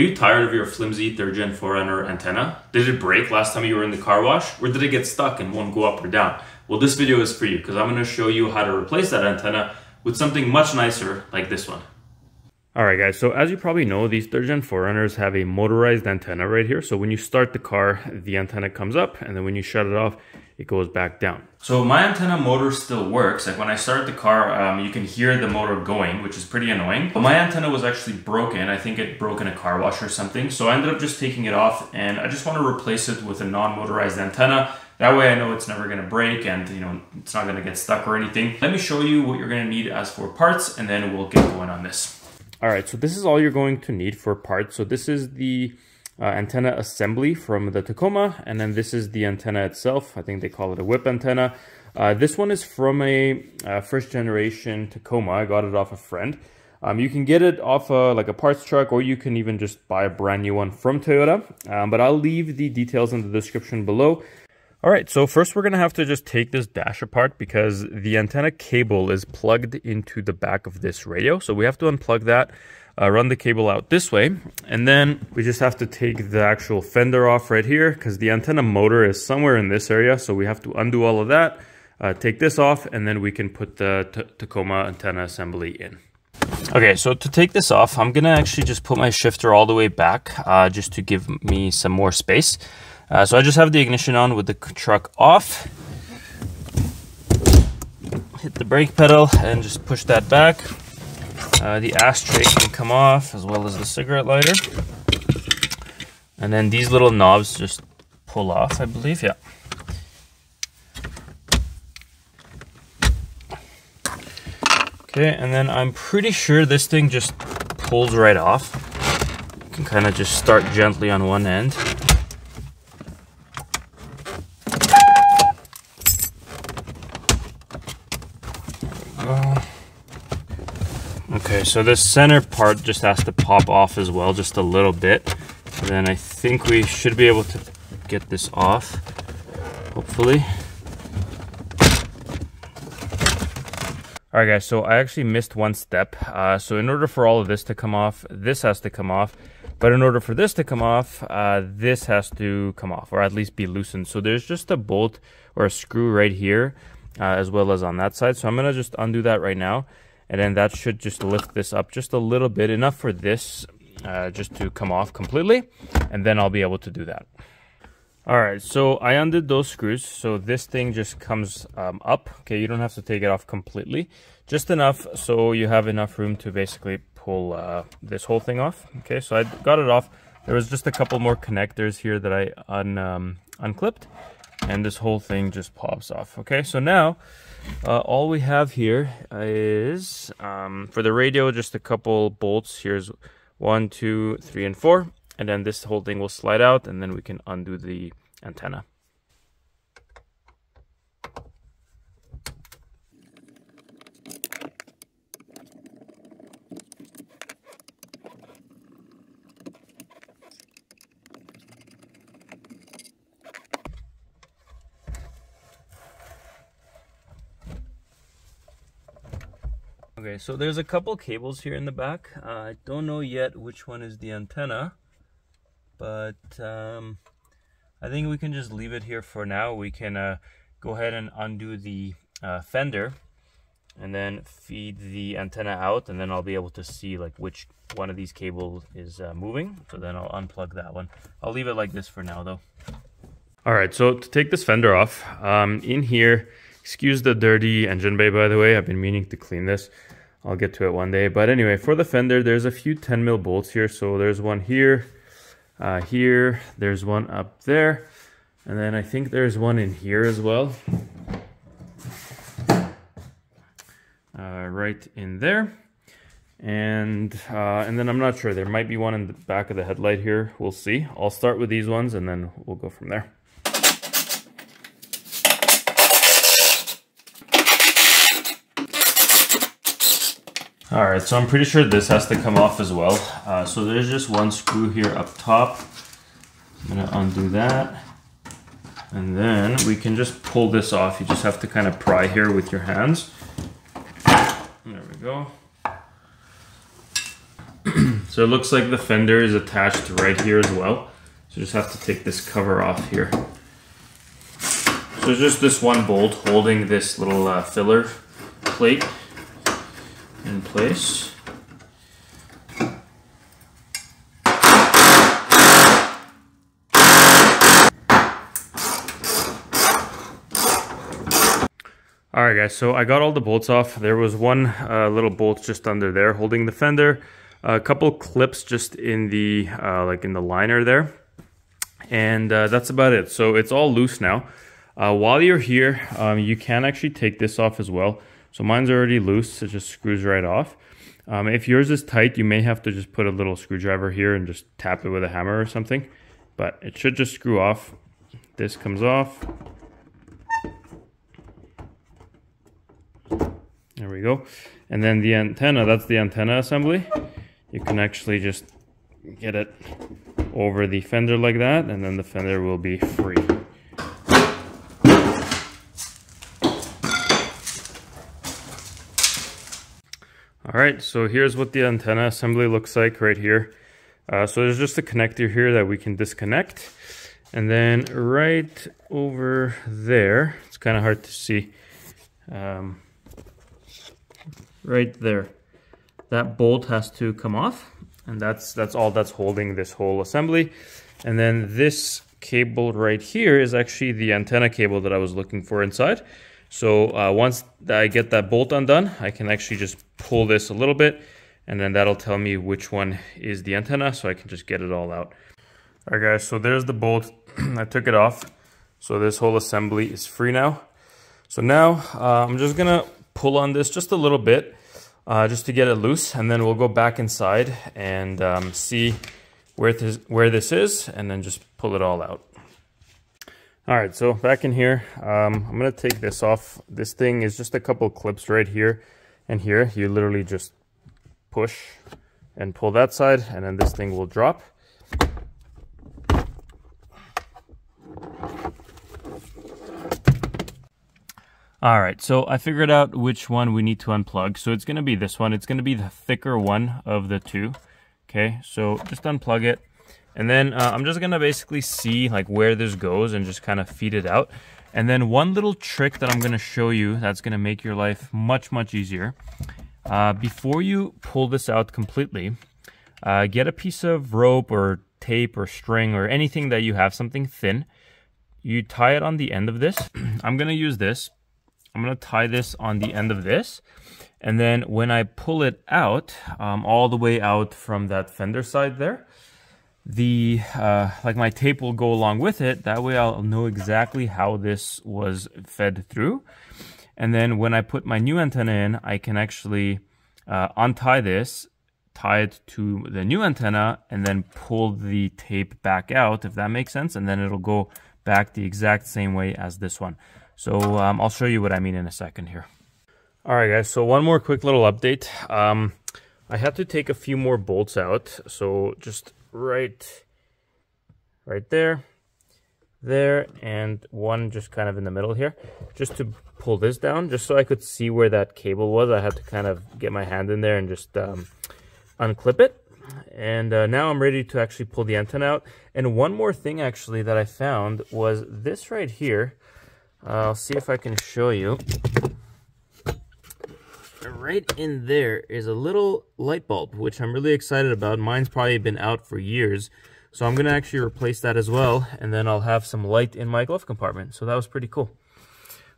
Are you tired of your flimsy third gen 4Runner antenna? Did it break last time you were in the car wash? Or did it get stuck and won't go up or down? Well, this video is for you because I'm going to show you how to replace that antenna with something much nicer like this one. Alright guys, so as you probably know, these third gen 4Runners have a motorized antenna right here. So when you start the car, the antenna comes up and then when you shut it off, it goes back down. So my antenna motor still works. Like when I start the car, um, you can hear the motor going, which is pretty annoying. But my antenna was actually broken. I think it broke in a car wash or something. So I ended up just taking it off and I just want to replace it with a non-motorized antenna. That way I know it's never gonna break and you know it's not gonna get stuck or anything. Let me show you what you're gonna need as for parts and then we'll get going on this. All right, so this is all you're going to need for parts. So this is the uh, antenna assembly from the Tacoma, and then this is the antenna itself. I think they call it a whip antenna. Uh, this one is from a uh, first generation Tacoma. I got it off a friend. Um, you can get it off a, like a parts truck, or you can even just buy a brand new one from Toyota. Um, but I'll leave the details in the description below. All right, so first we're gonna have to just take this dash apart because the antenna cable is plugged into the back of this radio. So we have to unplug that, uh, run the cable out this way, and then we just have to take the actual fender off right here because the antenna motor is somewhere in this area. So we have to undo all of that, uh, take this off, and then we can put the Tacoma antenna assembly in. Okay, so to take this off, I'm gonna actually just put my shifter all the way back uh, just to give me some more space. Uh, so I just have the ignition on with the truck off. Hit the brake pedal and just push that back. Uh, the ashtray can come off as well as the cigarette lighter. And then these little knobs just pull off, I believe, yeah. Okay, and then I'm pretty sure this thing just pulls right off. You can kind of just start gently on one end. Okay, so this center part just has to pop off as well, just a little bit. And then I think we should be able to get this off, hopefully. All right, guys, so I actually missed one step. Uh, so in order for all of this to come off, this has to come off. But in order for this to come off, uh, this has to come off, or at least be loosened. So there's just a bolt or a screw right here, uh, as well as on that side. So I'm going to just undo that right now and then that should just lift this up just a little bit. Enough for this uh, just to come off completely. And then I'll be able to do that. All right. So I undid those screws. So this thing just comes um, up. Okay. You don't have to take it off completely. Just enough. So you have enough room to basically pull uh, this whole thing off. Okay. So I got it off. There was just a couple more connectors here that I un, um, unclipped. And this whole thing just pops off. Okay. So now uh, all we have here is um, for the radio just a couple bolts. Here's one two three and four. And then this whole thing will slide out and then we can undo the antenna Okay, so there's a couple cables here in the back. Uh, I don't know yet which one is the antenna, but um, I think we can just leave it here for now. We can uh, go ahead and undo the uh, fender and then feed the antenna out and then I'll be able to see like which one of these cables is uh, moving. So then I'll unplug that one. I'll leave it like this for now though. All right, so to take this fender off, um, in here, excuse the dirty engine bay by the way, I've been meaning to clean this. I'll get to it one day. But anyway, for the fender, there's a few 10 mil bolts here. So there's one here, uh, here, there's one up there. And then I think there's one in here as well. Uh, right in there. And uh, and then I'm not sure, there might be one in the back of the headlight here. We'll see. I'll start with these ones and then we'll go from there. All right, so I'm pretty sure this has to come off as well. Uh, so there's just one screw here up top. I'm gonna undo that. And then we can just pull this off. You just have to kind of pry here with your hands. There we go. So it looks like the fender is attached right here as well. So just have to take this cover off here. So just this one bolt holding this little uh, filler plate in place. All right, guys, so I got all the bolts off. There was one uh, little bolt just under there holding the fender, a couple clips just in the, uh, like in the liner there. And uh, that's about it. So it's all loose now. Uh, while you're here, um, you can actually take this off as well. So mine's already loose, it just screws right off. Um, if yours is tight, you may have to just put a little screwdriver here and just tap it with a hammer or something. But it should just screw off. This comes off There we go. And then the antenna, that's the antenna assembly. You can actually just get it over the fender like that, and then the fender will be free. All right, so here's what the antenna assembly looks like right here. Uh, so there's just a connector here that we can disconnect. And then right over there, it's kind of hard to see. Um, right there. That bolt has to come off and that's that's all that's holding this whole assembly. And then this cable right here is actually the antenna cable that I was looking for inside. So uh, once I get that bolt undone, I can actually just pull this a little bit and then that'll tell me which one is the antenna so I can just get it all out. All right guys, so there's the bolt. I took it off. So this whole assembly is free now. So now uh, I'm just gonna pull on this just a little bit uh, just to get it loose and then we'll go back inside and um, see where where this is and then just pull it all out. All right, so back in here, um, I'm gonna take this off. This thing is just a couple clips right here and here. You literally just push and pull that side and then this thing will drop. All right, so I figured out which one we need to unplug. So it's gonna be this one. It's gonna be the thicker one of the two. Okay, so just unplug it. And then uh, I'm just gonna basically see like where this goes and just kind of feed it out. And then one little trick that I'm gonna show you that's gonna make your life much, much easier. Uh, before you pull this out completely, uh, get a piece of rope or tape or string or anything that you have, something thin. You tie it on the end of this. I'm gonna use this I'm to tie this on the end of this. And then when I pull it out, um, all the way out from that fender side there, the uh, like my tape will go along with it. That way I'll know exactly how this was fed through. And then when I put my new antenna in, I can actually uh, untie this, tie it to the new antenna, and then pull the tape back out, if that makes sense. And then it'll go back the exact same way as this one. So um, I'll show you what I mean in a second here. All right, guys, so one more quick little update. Um, I had to take a few more bolts out. So just right, right there, there, and one just kind of in the middle here. Just to pull this down, just so I could see where that cable was. I had to kind of get my hand in there and just um, unclip it. And uh, now I'm ready to actually pull the antenna out. And one more thing actually that I found was this right here. I'll see if I can show you. Right in there is a little light bulb, which I'm really excited about. Mine's probably been out for years. So I'm going to actually replace that as well. And then I'll have some light in my glove compartment. So that was pretty cool.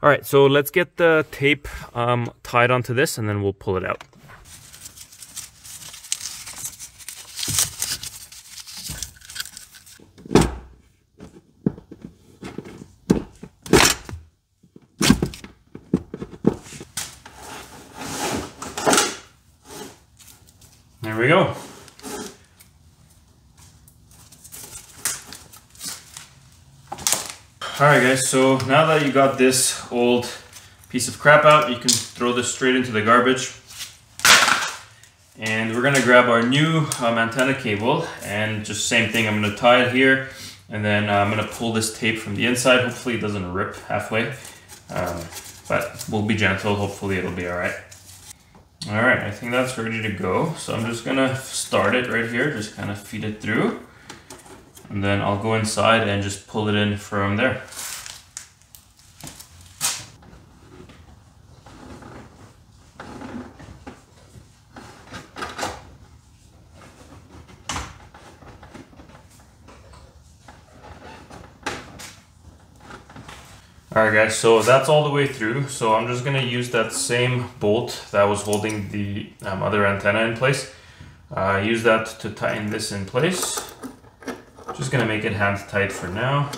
All right, so let's get the tape um, tied onto this and then we'll pull it out. There we go. Alright guys, so now that you got this old piece of crap out, you can throw this straight into the garbage. And we're gonna grab our new um, antenna cable and just same thing, I'm gonna tie it here and then uh, I'm gonna pull this tape from the inside. Hopefully it doesn't rip halfway, um, but we'll be gentle, hopefully it'll be all right. All right, I think that's ready to go. So I'm just gonna start it right here, just kind of feed it through. And then I'll go inside and just pull it in from there. Alright guys, so that's all the way through. So I'm just going to use that same bolt that was holding the um, other antenna in place. Uh, use that to tighten this in place. Just going to make it hand tight for now.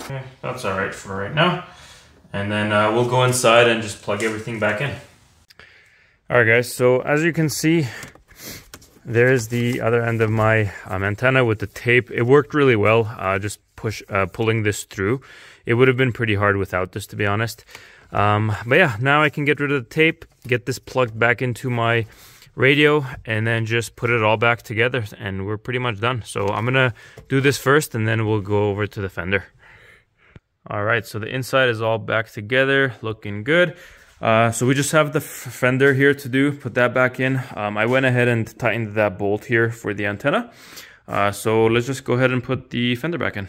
Okay, that's alright for right now. And then uh, we'll go inside and just plug everything back in. Alright guys, so as you can see, there's the other end of my um, antenna with the tape. It worked really well, uh, just push uh, pulling this through. It would have been pretty hard without this, to be honest. Um, but yeah, now I can get rid of the tape, get this plugged back into my radio, and then just put it all back together, and we're pretty much done. So I'm gonna do this first, and then we'll go over to the fender. All right, so the inside is all back together, looking good. Uh, so we just have the fender here to do, put that back in. Um, I went ahead and tightened that bolt here for the antenna. Uh, so let's just go ahead and put the fender back in.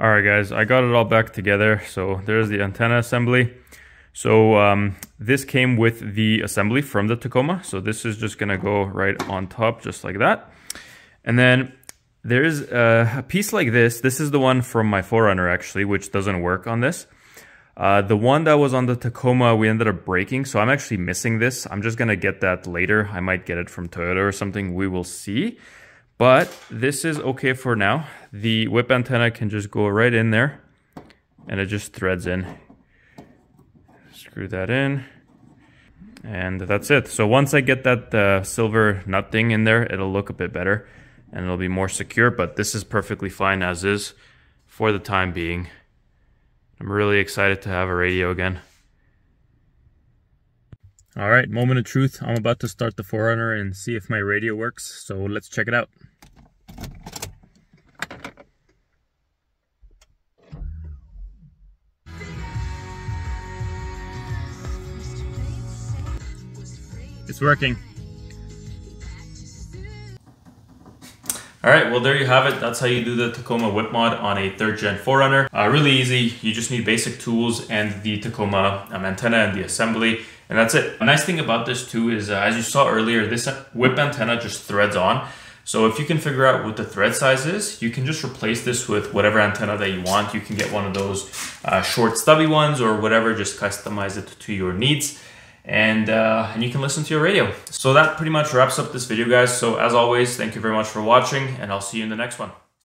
All right, guys, I got it all back together. So there's the antenna assembly. So um, this came with the assembly from the Tacoma. So this is just gonna go right on top, just like that. And then there's a, piece like this. This is the one from my 4Runner actually, which doesn't work on this. Uh, the one that was on the Tacoma, we ended up breaking, so I'm actually missing this. I'm just gonna get that later. I might get it from Toyota or something, we will see. But this is okay for now. The whip antenna can just go right in there and it just threads in. Screw that in and that's it. So once I get that uh, silver nut thing in there, it'll look a bit better and it'll be more secure, but this is perfectly fine as is for the time being. I'm really excited to have a radio again. All right, moment of truth. I'm about to start the 4Runner and see if my radio works, so let's check it out. It's working. All right, well there you have it. That's how you do the Tacoma whip mod on a third gen 4Runner. Uh, really easy. You just need basic tools and the Tacoma um, antenna and the assembly, and that's it. A nice thing about this too is, uh, as you saw earlier, this whip antenna just threads on. So if you can figure out what the thread size is, you can just replace this with whatever antenna that you want. You can get one of those uh, short stubby ones or whatever, just customize it to your needs and, uh, and you can listen to your radio. So that pretty much wraps up this video guys. So as always, thank you very much for watching and I'll see you in the next one.